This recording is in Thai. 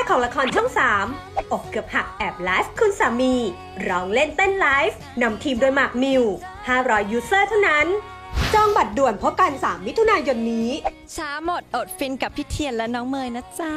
กของละครช่อง 3 อกเกือบหักแอบไลฟ์คุณสามี ร้องเล่นเต้นไลฟ์นำทีมโดยหมากมิว 500 user เท่านั้น จองบัตรด่วนพบกัน 3 มิถุนายนนี้ ช้าหมดอดฟินกับพี่เทียนและน้องเมยนะจ๊ะ